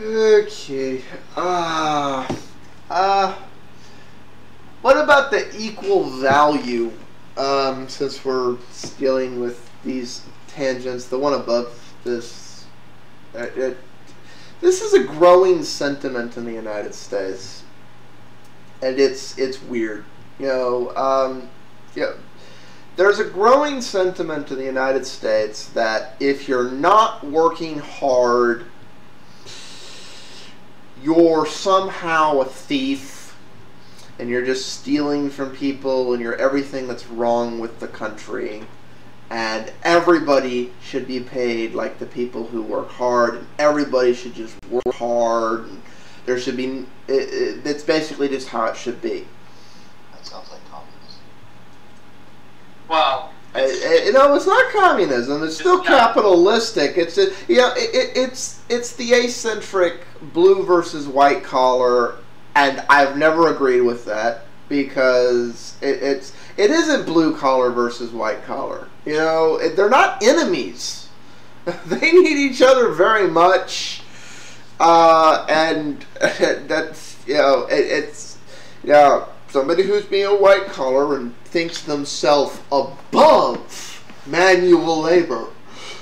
Okay. Ah. Uh, what about the equal value? Um, since we're dealing with these tangents, the one above this, uh, it, this is a growing sentiment in the United States, and it's it's weird. You know, um, yeah, there's a growing sentiment in the United States that if you're not working hard, you're somehow a thief and you're just stealing from people and you're everything that's wrong with the country and everybody should be paid like the people who work hard and everybody should just work hard and there should be it, it, it's basically just how it should be That sounds like communism. Well, I- I- you know, it's not communism. It's still It's capitalistic. It's a, you know, it, it, it's it's the eccentric blue versus white collar, and I've never agreed with that because it, it's it isn't blue collar versus white collar. You know, it, they're not enemies. they need each other very much, uh, and that's you know, it, it's you know somebody who's being a white collar and thinks themselves above manual labor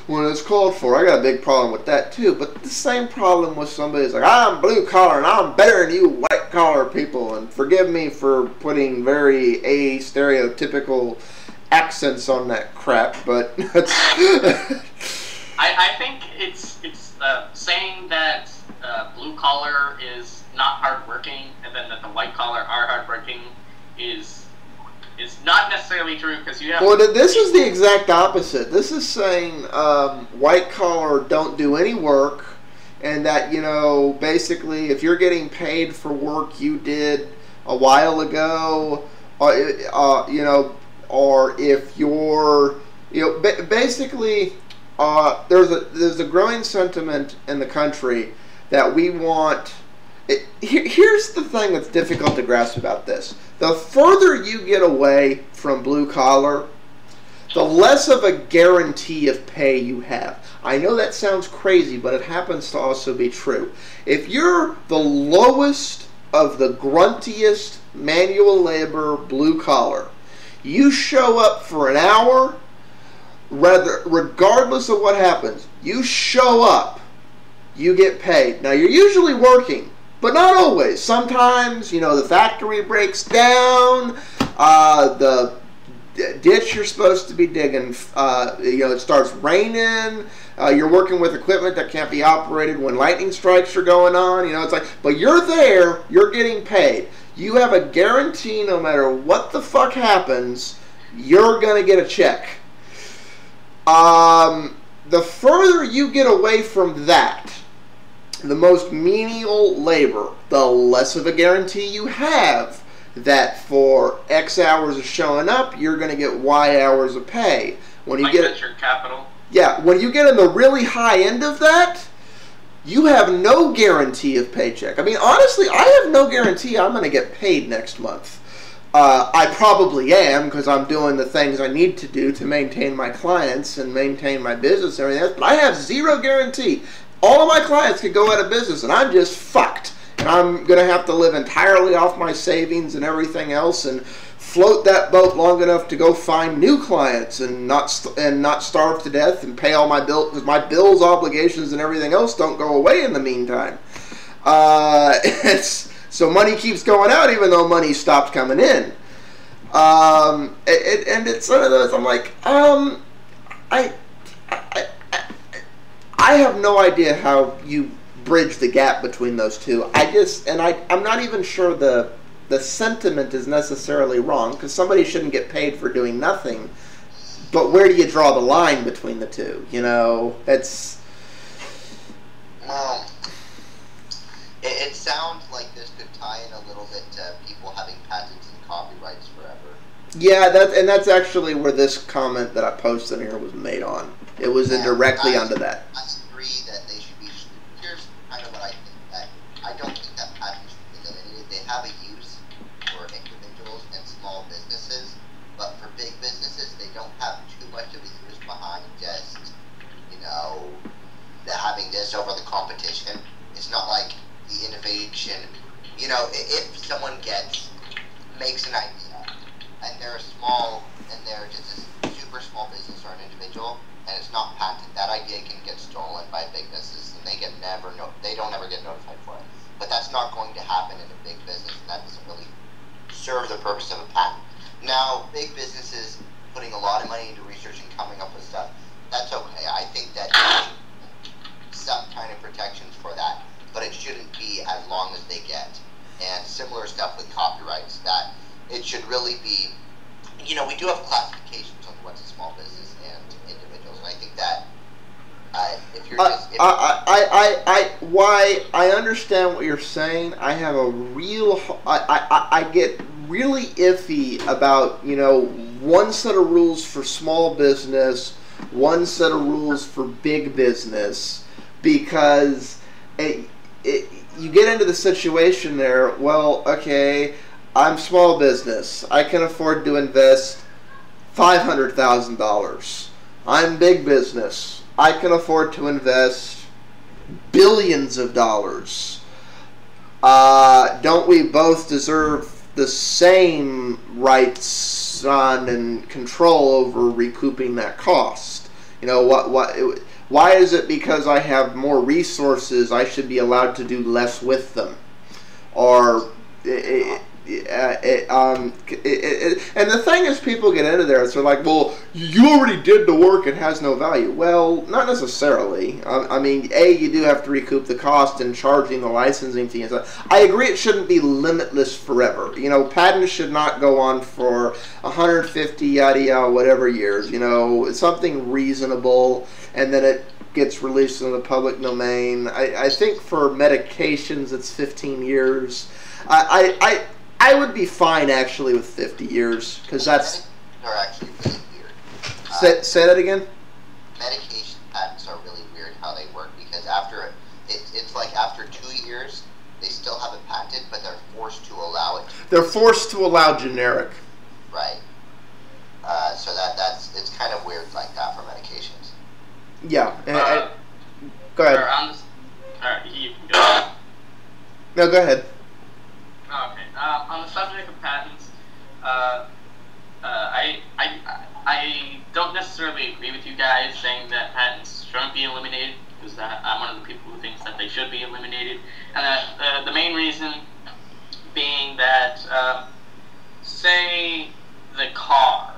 when it's called for. I got a big problem with that too. But the same problem with somebody like, I'm blue collar and I'm better than you white collar people. And forgive me for putting very a stereotypical accents on that crap, but I, I think it's it's uh, saying that uh, blue collar is not hardworking, and then that the white collar are hardworking is is not necessarily true because you have. Well, th- this is the exact opposite. This is saying um, white collar don't do any work, and that you know basically if you're getting paid for work you did a while ago, uh, uh, you know, or if you're you know ba- basically uh, there's a there's a growing sentiment in the country that we want. It, here, here's the thing that's difficult to grasp about this. The further you get away from blue collar, the less of a guarantee of pay you have. I know that sounds crazy, but it happens to also be true. If you're the lowest of the gruntiest manual labor blue collar, you show up for an hour, rather regardless of what happens, you show up, you get paid. Now you're usually working, but not always. Sometimes, you know, the factory breaks down, uh, the ditch you're supposed to be digging, uh, you know, it starts raining. Uh, you're working with equipment that can't be operated when lightning strikes are going on. You know, it's like, but you're there, you're getting paid. You have a guarantee no matter what the fuck happens, you're going to get a check. Um, the further you get away from that, the most menial labor, the less of a guarantee you have that for X hours of showing up, you're going to get Y hours of pay. When you like get venture capital. yeah, when you get in the really high end of that, you have no guarantee of paycheck. I mean, honestly, I have no guarantee I'm going to get paid next month. Uh, I probably am because I'm doing the things I need to do to maintain my clients and maintain my business and everything else. But I have zero guarantee. All of my clients could go out of business and I'm just fucked. And I'm going to have to live entirely off my savings and everything else and float that boat long enough to go find new clients and not and not starve to death and pay all my bills because my bills, obligations, and everything else don't go away in the meantime. Uh, so money keeps going out even though money stopped coming in. Um, it, it, and it's one of those. I'm like, um, I, I, I, have no idea how you bridge the gap between those two. I just and I I'm not even sure the the sentiment is necessarily wrong because somebody shouldn't get paid for doing nothing. But where do you draw the line between the two? You know, it's Well, it, it sounds like this could tie in a little bit to people having patents and copyrights forever. yeah, that and that's actually where this comment that I posted here was made on. It was Yeah, indirectly I- onto that. I agree that they should be. Here's kind of what I think. That I don't think that patents should be eliminated. They have a use for individuals and small businesses, but for big businesses, they don't have too much of a use behind just, you know, the, having this over the competition. It's not like the innovation. You know, i- if someone gets makes an idea and they're a small and they're just a super small business or an individual and it's not patented, that idea can get stolen by big businesses and they get never no they don't ever get notified for it. But that's not going to happen in a big business and that doesn't really serve the purpose of a patent. Now, big businesses putting a lot of money into research and coming up with stuff, that's okay. I think that there should be some kind of protections for that, but it shouldn't be as long as they get. And similar stuff with copyrights, that it should really be, you know, we do have classifications on what's a small business and individuals, and I think that uh, if you're I, just, if, I, I, I, I, why I understand what you're saying. I have a real, I, I, I get really iffy about you know one set of rules for small business, one set of rules for big business, because it, it, you get into the situation there. Well, okay, I'm small business. I can afford to invest five hundred thousand dollars. I'm big business. I can afford to invest billions of dollars. Uh, don't we both deserve the same rights on and control over recouping that cost? You know what? What? Why is it because I have more resources I should be allowed to do less with them? Or it, uh, it, um, it, it, and the thing is, people get into there. It's they're like, well, you already did the work; it has no value. Well, not necessarily. I, I mean, a you do have to recoup the cost in charging the licensing fee and stuff. I agree; it shouldn't be limitless forever. You know, patents should not go on for 150 yada yada whatever years. You know, something reasonable, and then it gets released in the public domain. I, I think for medications, it's 15 years. I, I, I I would be fine actually with 50 years because that's. are actually really weird. Uh, Say, say that again. medication patents are really weird how they work because after it, it's like after two years they still have it patented, but they're forced to allow it. They're forced to allow generic. Right. Uh, so that that's it's kind of weird like that for medications. Yeah. and- Uh, and- go ahead. Or on this, or you can go. No, go ahead. Uh, on the subject of patents, uh, uh, I, I, I don't necessarily agree with you guys saying that patents shouldn't be eliminated because I'm one of the people who thinks that they should be eliminated. And that, uh, the main reason being that, uh, say, the car,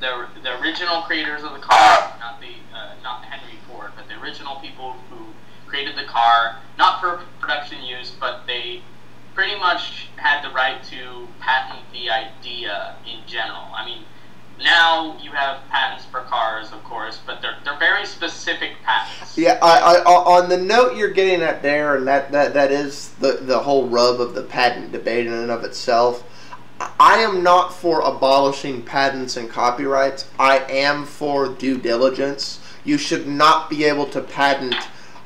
the, the original creators of the car, not the uh, not Henry Ford, but the original people who created the car, not for production use, but they pretty much had the right to patent the idea in general. I mean, now you have patents for cars, of course, but they're they're very specific patents. Yeah, I, I, on the note you're getting at there, and that, that, that is the, the whole rub of the patent debate in and of itself. I am not for abolishing patents and copyrights. I am for due diligence. You should not be able to patent.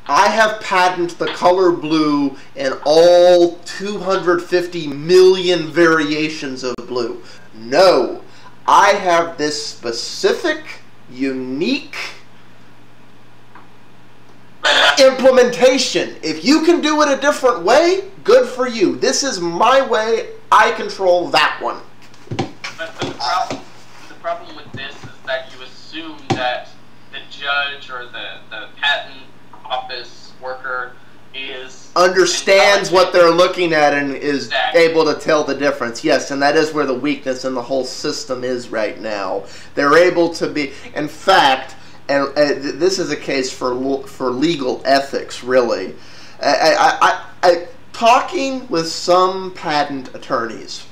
I have patented the color blue in all 250 million variations of blue. No, I have this specific, unique implementation. If you can do it a different way, good for you. This is my way. I control that one. But, but the problem the problem with this is that you assume that the judge or the, the patent office worker is Understands what they're looking at and is Exactly. able to tell the difference. Yes, and that is where the weakness in the whole system is right now. They're able to be, in fact, and uh, this is a case for for legal ethics, really. I, I, I, I, talking with some patent attorneys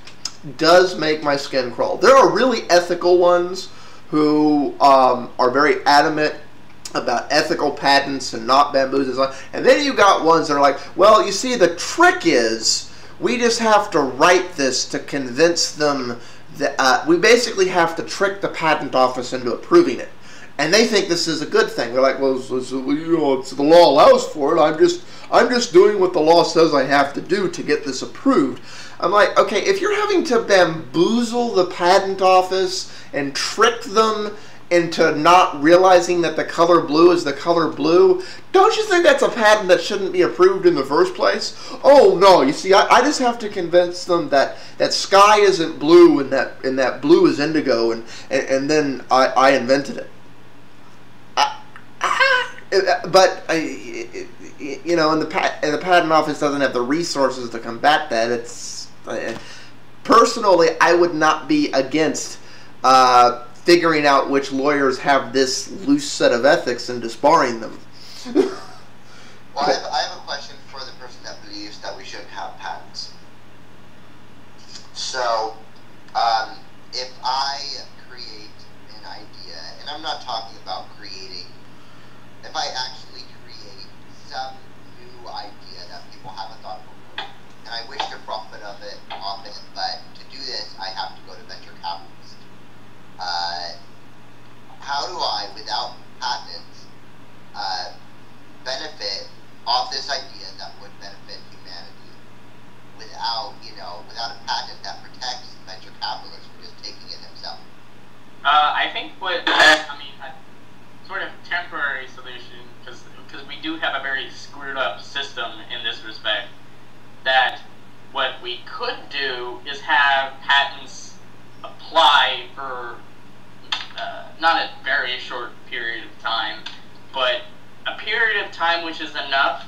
does make my skin crawl. There are really ethical ones who um, are very adamant about ethical patents and not bamboos and so. And then you got ones that are like, well, you see, the trick is we just have to write this to convince them that uh, we basically have to trick the patent office into approving it. And they think this is a good thing. They're like, well, you know, the law allows for it. I'm just, I'm just doing what the law says I have to do to get this approved. I'm like, okay, if you're having to bamboozle the patent office and trick them into not realizing that the color blue is the color blue, don't you think that's a patent that shouldn't be approved in the first place? Oh no, you see, I, I just have to convince them that, that sky isn't blue and that and that blue is indigo, and and, and then I, I invented it. But I, you know, and the pat, and the patent office doesn't have the resources to combat that. It's personally, I would not be against. Uh, figuring out which lawyers have this loose set of ethics and disbarring them. well, I have, I have, a question for the person that believes that we shouldn't have patents. So, um, if I create an idea, and I'm not talking about creating, if I actually create some new idea that people haven't thought before, and I wish to profit of it off it, but to do this, I have to go to venture capital uh, how do I, without patents, uh, benefit off this idea that would benefit humanity without, you know, without a patent that protects venture capitalists from just taking it themselves? Uh, I think what, I mean, a sort of temporary solution, because we do have a very screwed up system in this respect, that what we could do is have patents apply for uh, not a very short period of time, but a period of time which is enough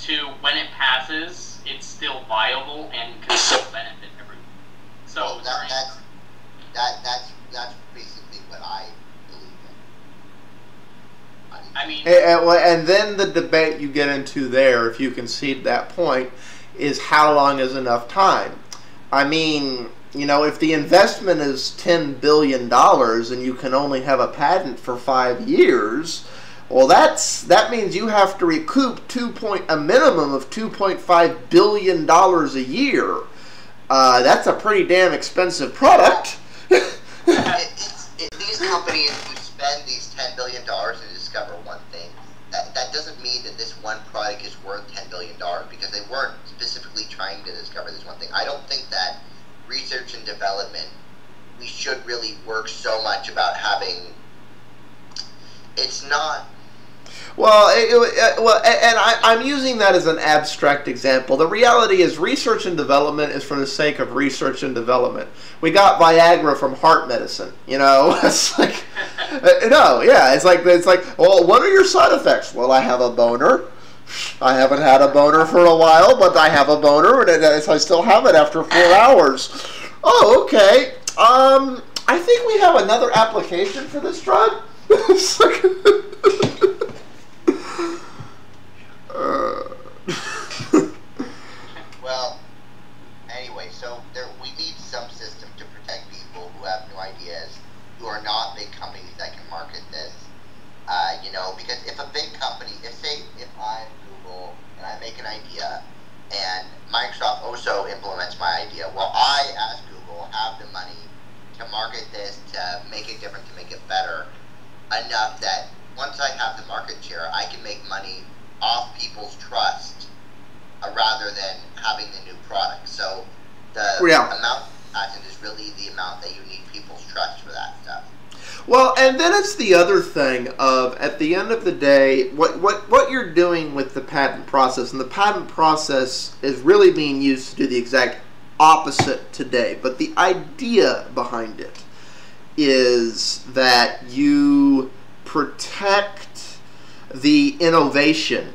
to when it passes, it's still viable and can still benefit everyone. So well, that, that's that that's that's basically what I believe in. I mean, and, and then the debate you get into there, if you concede that point, is how long is enough time. I mean, you know, if the investment is $10 billion and you can only have a patent for five years, well, that's that means you have to recoup two point a minimum of two point five billion dollars a year. Uh, that's a pretty damn expensive product. it, these companies who spend these ten billion dollars to discover one thing, that, that doesn't mean that this one product is worth ten billion dollars because they weren't specifically trying to discover this one thing. I don't think that research and development, we should really work so much about having. It's not. Well, it, it, well, and I, am using that as an abstract example. The reality is, research and development is for the sake of research and development. We got Viagra from heart medicine. You know, it's like, uh, no, yeah, it's like it's like, well, what are your side effects? Well, I have a boner. I haven't had a boner for a while, but I have a boner, and I still have it after four hours. Oh, okay. Um, I think we have another application for this drug. well, anyway, so there we need some system to protect people who have new ideas, who are not big companies that can market this. Uh, you know, because if a big company, if say, if I'm Google and I make an idea, and Microsoft also implements my idea, well, I, as Google, have the money to market this, to make it different, to make it better, enough that once I have the market share, I can make money off people's trust uh, rather than having the new product. So the yeah. amount of patent is really the amount that you need people's trust for that stuff. Well, and then it's the other thing of at the end of the day, what what what you're doing with the patent process, and the patent process is really being used to do the exact opposite today. But the idea behind it is that you protect the innovation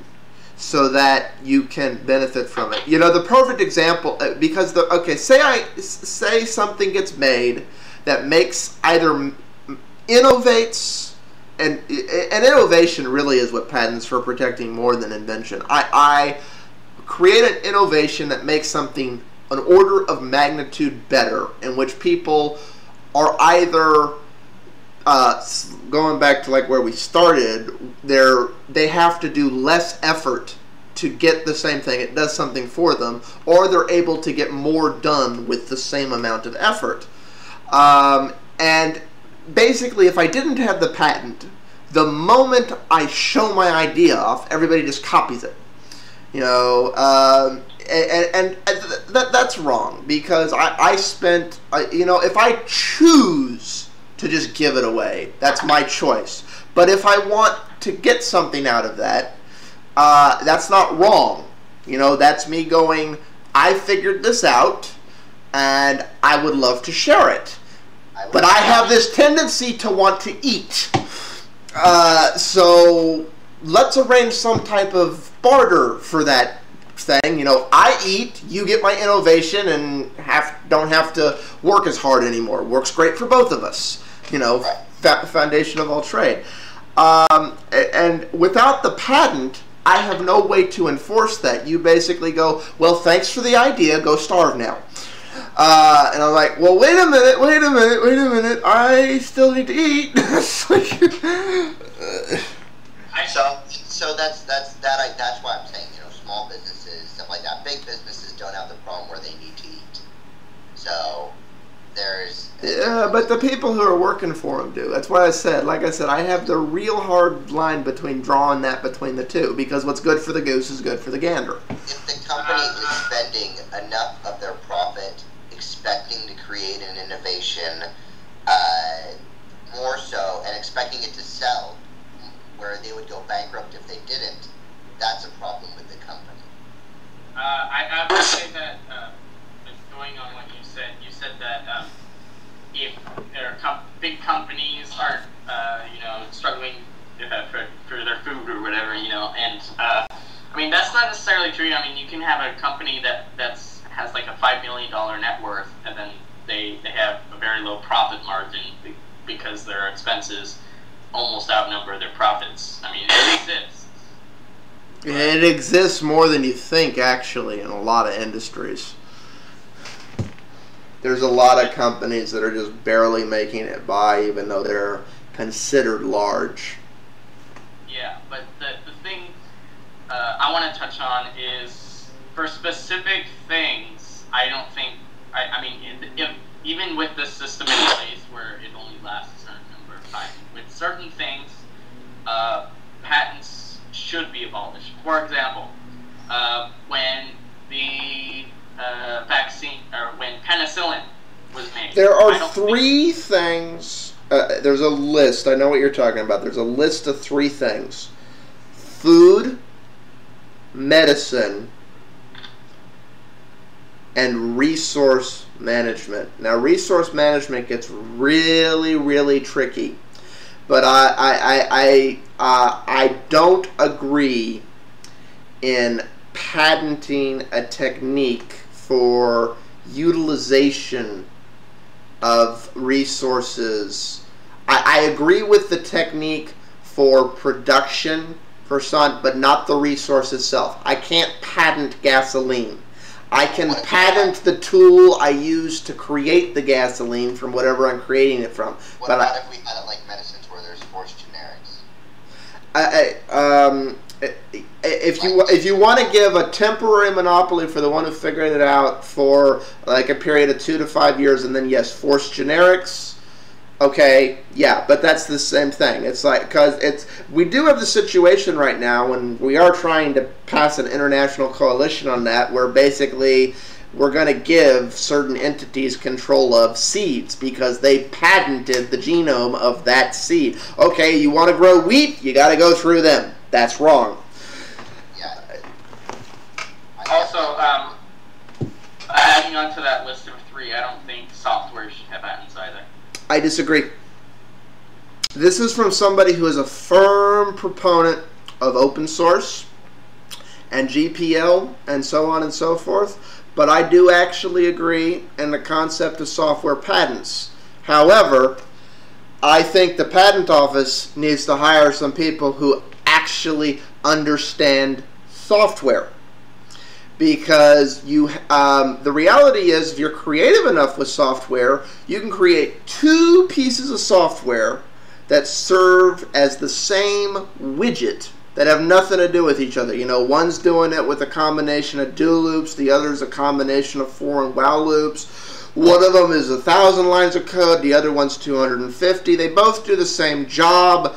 so that you can benefit from it. You know, the perfect example uh, because the okay, say I say something gets made that makes either innovates and and innovation really is what patents for protecting more than invention. I, I create an innovation that makes something an order of magnitude better, in which people are either uh, going back to like where we started, they're they have to do less effort to get the same thing. It does something for them, or they're able to get more done with the same amount of effort. Um, and basically, if I didn't have the patent, the moment I show my idea off, everybody just copies it. You know, um, and, and, and th- that's wrong because I, I spent, you know, if I choose to just give it away. That's my choice. But if I want to get something out of that, uh, that's not wrong. You know, that's me going, I figured this out and I would love to share it. But I have this tendency to want to eat. Uh, so let's arrange some type of barter for that thing. You know, I eat, you get my innovation, and have don't have to work as hard anymore. Works great for both of us. You know, foundation of all trade. Um, and without the patent, I have no way to enforce that. You basically go, well, thanks for the idea. Go starve now. Uh, and I'm like, well, wait a minute, wait a minute, wait a minute. I still need to eat. so, so that's that's that. I, that's why I'm saying, you know, small businesses, stuff like that. Big businesses don't have the problem where they need to eat. So yeah, but the people who are working for them do. That's why I said, like I said, I have the real hard line between drawing that between the two because what's good for the goose is good for the gander. If the company is spending enough of their profit expecting to create an innovation uh, more so and expecting it to sell, where they would go bankrupt if they didn't, that's a problem with the company. Uh, I, I would say that, uh, going on what you said, you said that um, if big companies aren't, uh, you know, struggling for, for their food or whatever, you know, and uh, I mean that's not necessarily true. I mean you can have a company that that's has like a five million dollar net worth, and then they they have a very low profit margin because their expenses almost outnumber their profits. I mean, it exists. It exists more than you think, actually, in a lot of industries. There's a lot of companies that are just barely making it by, even though they're considered large. Yeah, but the, the thing uh, I want to touch on is for specific things, I don't think. I, I mean, if, even with this system in place where it only lasts a certain number of times, with certain things, uh, patents should be abolished. For example, uh, when the uh, vaccine or when penicillin was made, there are three things. Uh, there's a list. I know what you're talking about. There's a list of three things: food, medicine, and resource management. Now, resource management gets really, really tricky, but I, I, I, I, uh, I don't agree in patenting a technique for utilization of resources. I, I agree with the technique for production for sun, but not the resource itself. I can't patent gasoline. I can patent the tool I use to create the gasoline from whatever I'm creating it from. What but about I, if we had it like medicines where there's forced generics? I, I, um, if you if you want to give a temporary monopoly for the one who figured it out for like a period of two to five years, and then yes, force generics Okay, yeah, but that's the same thing. It's like because it's we do have the situation right now when we are trying to pass an international coalition on that, where basically we're going to give certain entities control of seeds because they patented the genome of that seed. Okay, you want to grow wheat, you got to go through them. That's wrong. Also, um, adding on to that list of three, I don't think software should have patents either. I disagree. This is from somebody who is a firm proponent of open source and GPL and so on and so forth, but I do actually agree in the concept of software patents. However, I think the patent office needs to hire some people who actually understand software because you um, the reality is if you're creative enough with software you can create two pieces of software that serve as the same widget that have nothing to do with each other. You know one's doing it with a combination of do loops the other is a combination of for and while loops. One of them is a thousand lines of code the other one's 250 they both do the same job.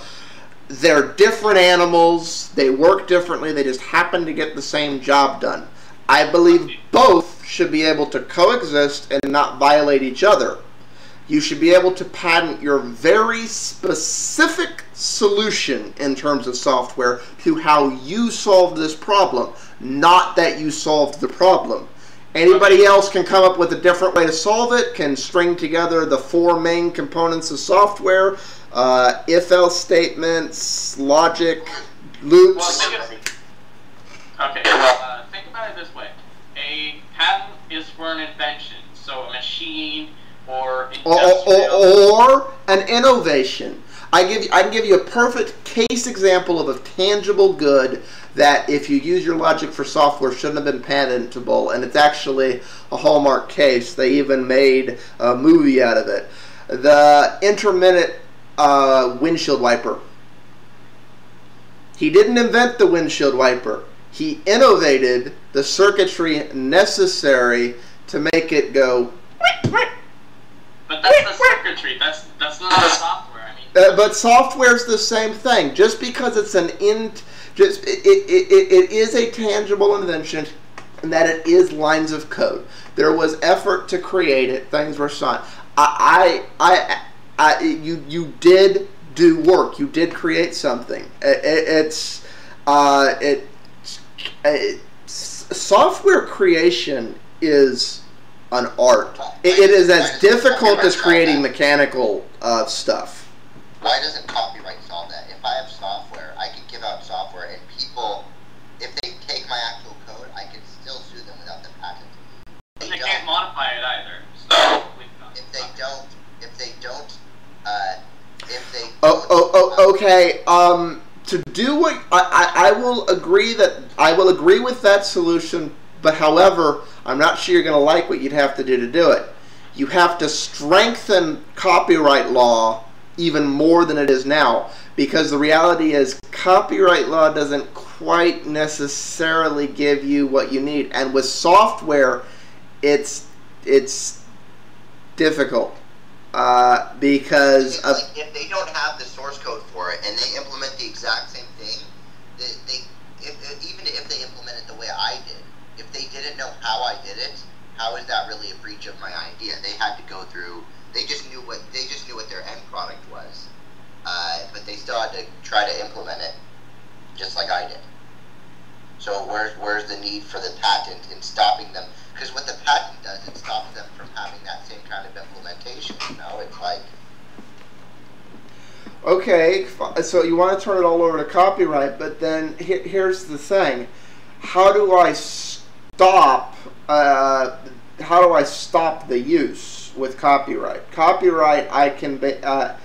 They're different animals. They work differently. They just happen to get the same job done I believe both should be able to coexist and not violate each other. you should be able to patent your very specific solution in terms of software to how you solve this problem, not that you solved the problem. Anybody else can come up with a different way to solve it, can string together the four main components of software, uh, if-else statements, logic, loops. Well, okay, uh, think about it this way. A patent is for an invention, so a machine or or, or, or an innovation. I give you, I can give you a perfect case example of a tangible good that if you use your logic for software shouldn't have been patentable, and it's actually a hallmark case. They even made a movie out of it. The intermittent uh, windshield wiper. He didn't invent the windshield wiper. He innovated the circuitry necessary to make it go. But that's the circuitry. That's that's not the software. I mean. Uh, but software's the same thing. Just because it's an int, just it, it, it, it is a tangible invention, and that it is lines of code. There was effort to create it. Things were signed. I, I, I, I you you did do work. You did create something. It, it's uh, it, it software creation is an art. it, it is as difficult as creating mechanical uh, stuff. Why doesn't copyright solve that? If I have software, I can give out software, and people, if they take my actual code, I can still sue them without the patent. They, they can't modify it either. So if they don't, if they don't, uh, if they. Oh, oh, oh, okay. Um, to do what I, I, I will agree that I will agree with that solution but however, I'm not sure you're going to like what you'd have to do to do it. You have to strengthen copyright law even more than it is now because the reality is copyright law doesn't quite necessarily give you what you need and with software it's it's difficult uh, because of, like if they don't have the source code for it and they implement the exact same thing they, they if, even if they implement it the way I did didn't know how I did it, how is that really a breach of my idea? They had to go through. They just knew what they just knew what their end product was, uh, but they still had to try to implement it, just like I did. So where's where's the need for the patent in stopping them? Because what the patent does, it stops them from having that same kind of implementation. You know, it's like. Okay, so you want to turn it all over to copyright, but then here's the thing: how do I stop uh, how do I stop the use with copyright? Copyright, I can uh,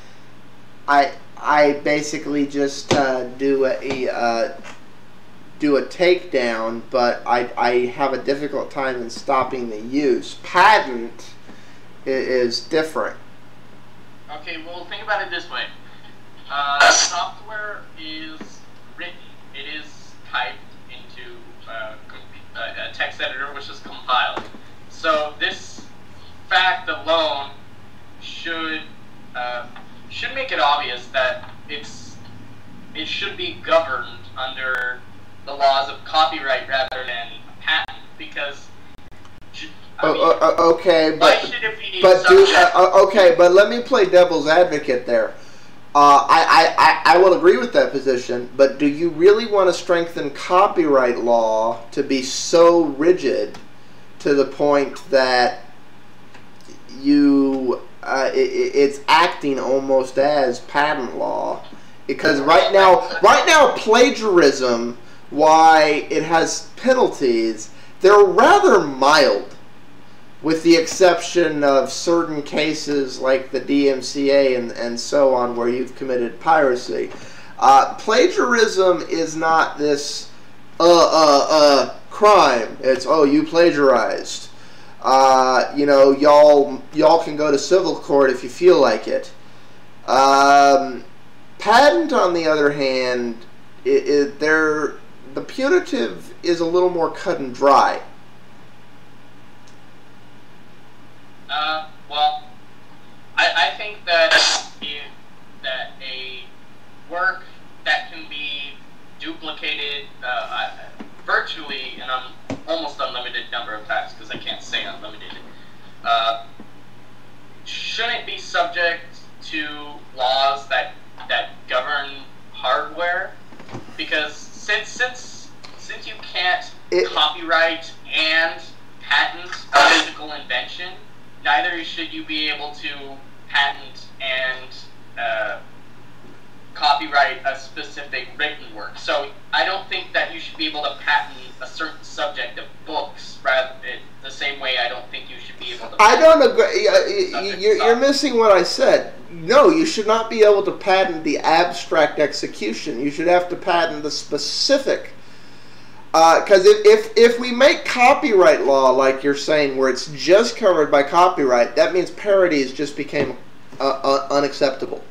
I I basically just uh, do a uh, do a takedown, but I I have a difficult time in stopping the use. Patent is different. Okay, well think about it this way. Uh, software is written. It is typed into uh, a, text editor which is compiled. So this fact alone should uh, should make it obvious that it's it should be governed under the laws of copyright rather than patent because. I mean, uh, uh, okay, but but do, uh, uh, okay, but let me play devil's advocate there. Uh, I, I, I will agree with that position, but do you really want to strengthen copyright law to be so rigid to the point that you uh, it, it's acting almost as patent law? Because right now, right now, plagiarism, why it has penalties, they're rather mild with the exception of certain cases like the DMCA and, and so on where you've committed piracy. Uh, plagiarism is not this uh, uh, uh, crime. It's, oh, you plagiarized. Uh, you know, y'all, y'all can go to civil court if you feel like it. Um, patent, on the other hand, it, it, the punitive is a little more cut and dry. Uh, well, I, I think that that a work that can be duplicated uh, virtually in an almost unlimited number of times, because I can't say unlimited, uh, shouldn't be subject to laws that that govern hardware, because since since since you can't it, copyright and patent a physical invention neither should you be able to patent and uh, copyright a specific written work. So I don't think that you should be able to patent a certain subject of books, rather the same way I don't think you should be able to. I don't agree. You're, you're missing what I said. No, you should not be able to patent the abstract execution. You should have to patent the specific. Because uh, if, if if we make copyright law like you're saying, where it's just covered by copyright, that means parodies just became uh, uh, unacceptable.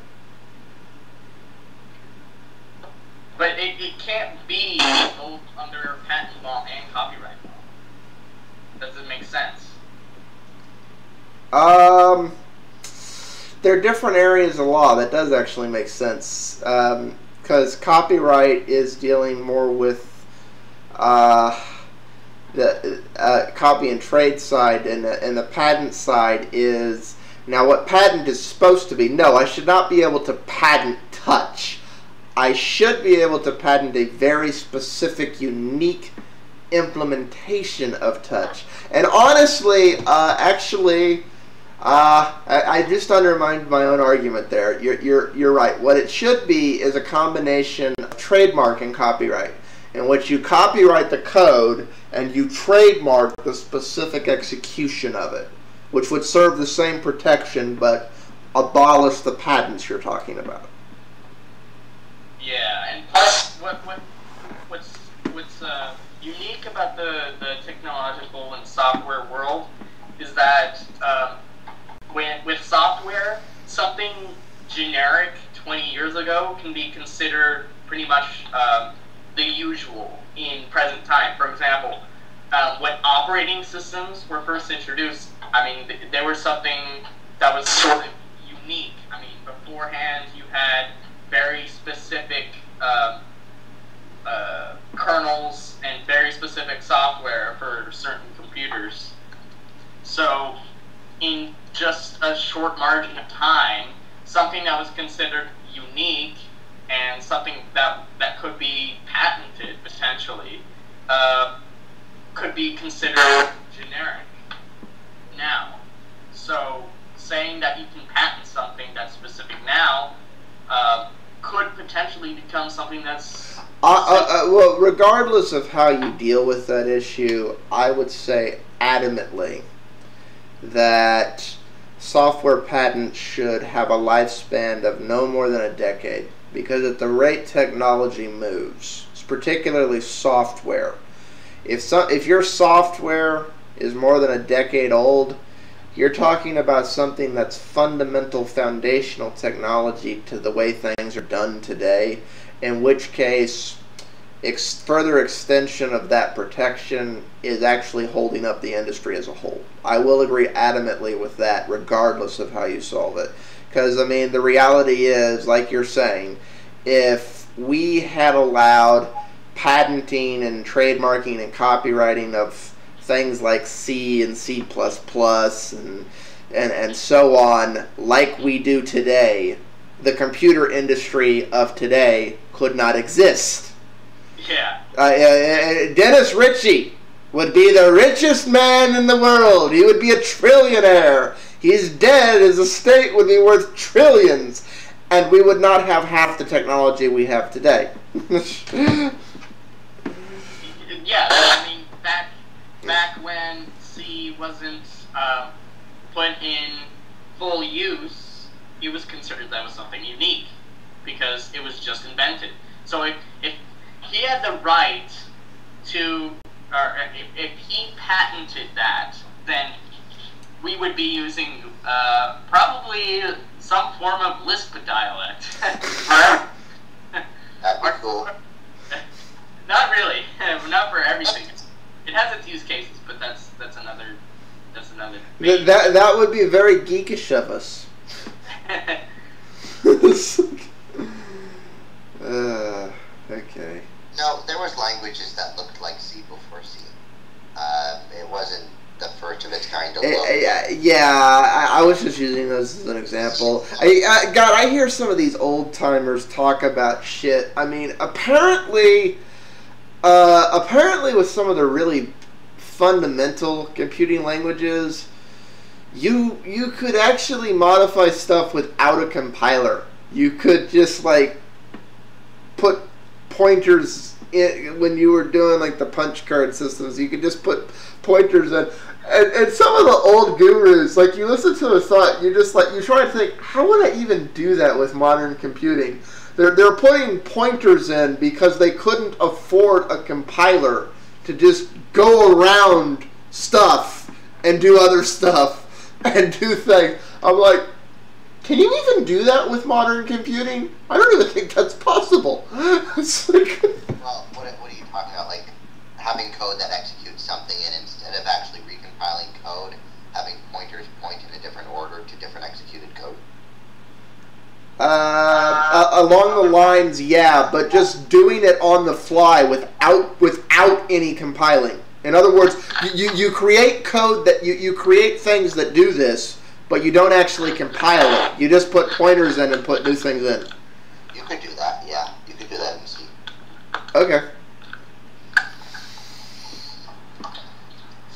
But it, it can't be both under patent law and copyright law. Does it make sense? Um, there are different areas of law that does actually make sense. Because um, copyright is dealing more with uh, the uh, copy and trade side, and the, and the patent side is now what patent is supposed to be. No, I should not be able to patent touch. I should be able to patent a very specific, unique implementation of touch. And honestly, uh, actually, uh, I, I, just undermined my own argument there. You're, you're, you're right. What it should be is a combination of trademark and copyright, in which you copyright the code and you trademark the specific execution of it, which would serve the same protection but abolish the patents you're talking about. Yeah, and plus, what, what what's what's uh, unique about the the technological and software world is that um, when with software, something generic 20 years ago can be considered pretty much um, the usual in present time. For example, um, when operating systems were first introduced, I mean, th- there was something that was sort of unique. I mean, beforehand you had very specific um, uh, kernels and very specific software for certain computers. So, in just a short margin of time, something that was considered unique and something that that could be patented potentially uh, could be considered generic now. So, saying that you can patent something that's specific now uh, could potentially become something that's. Uh, uh, uh, well, regardless of how you deal with that issue, I would say adamantly that software patents should have a lifespan of no more than a decade because at the rate technology moves, it's particularly software, if so, if your software is more than a decade old, you're talking about something that's fundamental foundational technology to the way things are done today, in which case ex- further extension of that protection is actually holding up the industry as a whole. I will agree adamantly with that, regardless of how you solve it. Because, I mean, the reality is, like you're saying, if we had allowed patenting and trademarking and copyrighting of things like C and C++ and, and, and so on, like we do today, the computer industry of today could not exist. Yeah. Uh, uh, Dennis Ritchie would be the richest man in the world. He would be a trillionaire. He's dead. His estate would be worth trillions. And we would not have half the technology we have today. yeah, I mean, back back when C wasn't um, put in full use, it was considered that was something unique because it was just invented. So if, if he had the right to, or if, if he patented that, we would be using uh, probably some form of Lisp dialect. That'd be cool. Not really. Not for everything. It has its use cases, but that's that's another that's another. Th- that that would be very geekish of us. uh, okay. No, there was languages that looked like C before C. Um, it wasn't first of its kind to look. Uh, yeah, I, I, was just using those as an example. I, I, God, I hear some of these old timers talk about shit. I mean, apparently uh, apparently, with some of the really fundamental computing languages, you you could actually modify stuff without a compiler. You could just like put pointers in, when you were doing like the punch card systems. You could just put pointers in. And, and some of the old gurus, like you listen to a thought, you just like you try to think, how would I even do that with modern computing? They're they're putting pointers in because they couldn't afford a compiler to just go around stuff and do other stuff and do things. I'm like, can you even do that with modern computing? I don't even think that's possible. It's like, Well, what, what are you talking about? Like having code that executes something, and instead of actually recompiling code, having pointers point in a different order to different executed code. uh, uh, along the lines, yeah, but just doing it on the fly without without any compiling. In other words, you, you, you create code that you, you create things that do this, but you don't actually compile it. You just put pointers in and put new things in. You could do that, yeah. You could do that in C. Okay.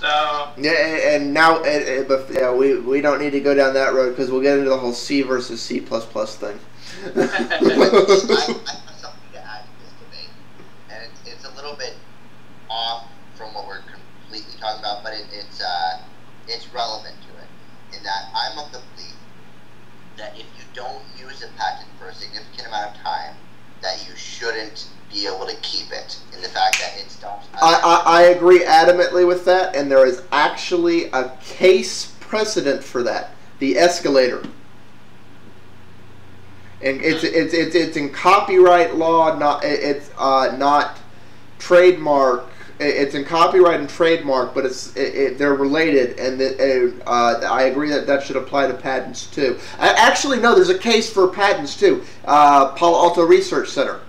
So Yeah, and and now, and, and, but yeah, we we don't need to go down that road because we'll get into the whole C versus C plus plus thing. I, I have something to add to this debate, and it's, it's a little bit off from what we're completely talking about, but it, it's uh, it's relevant to it in that I'm of the belief that if you don't use a patent for a significant amount of time, that you shouldn't be able to keep it. In the fact that it's. I, I, I agree adamantly with that, and there is actually a case precedent for that. The escalator. And it's it's it's, it's in copyright law, not it's uh, not trademark. It's in copyright and trademark, but it's it, it, they're related, and the, uh, I agree that that should apply to patents too. Actually, no, there's a case for patents too. Uh, Palo Alto Research Center.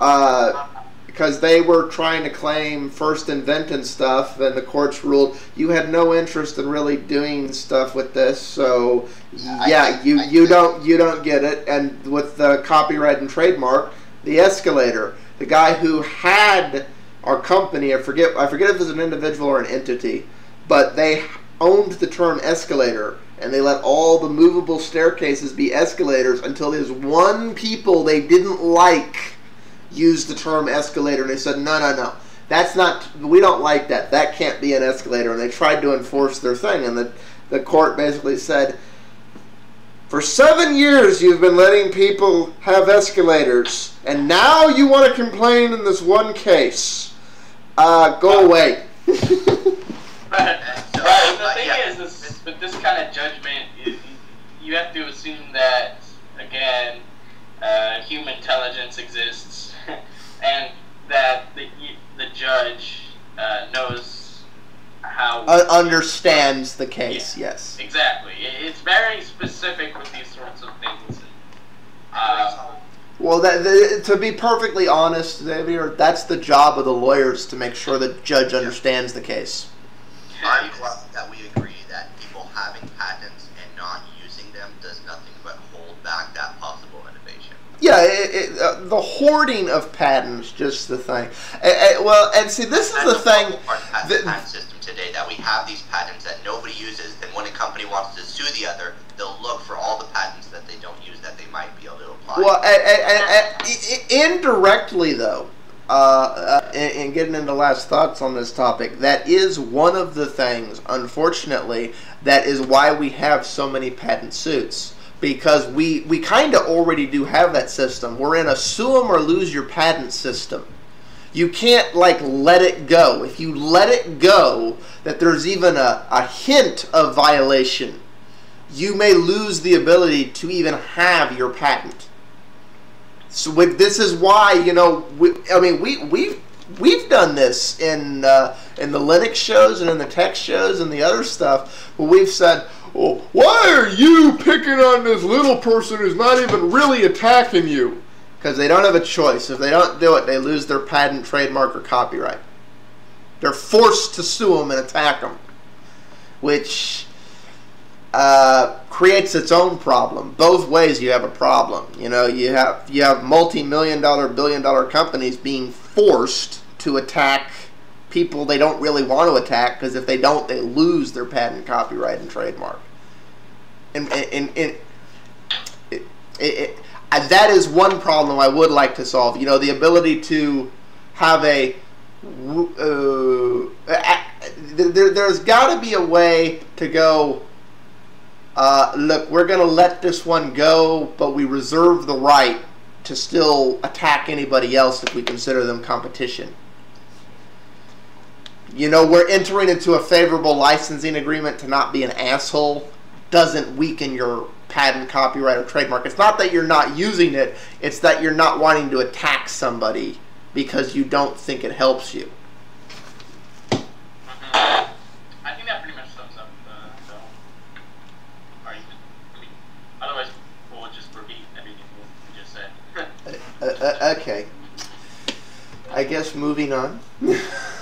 Uh, because they were trying to claim first inventing stuff, and the courts ruled you had no interest in really doing stuff with this. So, yeah, think- you I you think- don't you don't get it. And with the copyright and trademark, the escalator, the guy who had our company, I forget I forget if it was an individual or an entity, but they owned the term escalator. And they let all the movable staircases be escalators until there's one people they didn't like used the term escalator and they said no no no. That's not we don't like that. That can't be an escalator. And they tried to enforce their thing and the, the court basically said for seven years you've been letting people have escalators and now you want to complain in this one case. Uh, go away. But, So, but the uh, thing yeah. is, this, with this kind of judgment, you, you have to assume that again, uh, human intelligence exists, and that the the judge uh, knows how. uh, understands the case yes exactly. It's very specific with these sorts of things. Uh, well that, the, to be perfectly honest Xavier, that's the job of the lawyers to make sure the judge understands the case I'm glad that we agree that people having patents and not using them does nothing but hold back that possible innovation. Yeah, it, it, uh, the hoarding of patents, just the thing. Eh, eh, well, and see, this is And the thing. problem the patent, system today that we have these patents that nobody uses. Then when a company wants to sue the other, they'll look for all the patents that they don't use that they might be able to apply. Well, eh, indirectly, though, uh, uh, and, and getting into last thoughts on this topic, that is one of the things, unfortunately, that is why we have so many patent suits. Because we, we kind of already do have that system. We're in a sue 'em or lose your patent system. You can't like let it go. If you let it go, that there's even a, a hint of violation, you may lose the ability to even have your patent. So with, this is why you know we, I mean we we've we've done this in uh, in the Linux shows and in the tech shows and the other stuff where we've said, why are you picking on this little person who's not even really attacking you? Because they don't have a choice. If they don't do it, they lose their patent, trademark, or copyright. They're forced to sue them and attack them, which uh, creates its own problem. Both ways, you have a problem. You know, you have you have multi-million dollar, billion-dollar companies being forced to attack people they don't really want to attack because if they don't, they lose their patent, copyright, and trademark. And, and, and, it, it, it, that is one problem I would like to solve. You know, the ability to have a uh, there, there's got to be a way to go. Uh, look, we're going to let this one go, but we reserve the right to still attack anybody else if we consider them competition. You know, we're entering into a favorable licensing agreement to not be an asshole doesn't weaken your patent, copyright, or trademark. It's not that you're not using it, it's that you're not wanting to attack somebody because you don't think it helps you. Mm-hmm. I think that pretty much sums up the, the argument. Otherwise, we'll just repeat everything we just said. Uh, uh, okay. I guess moving on.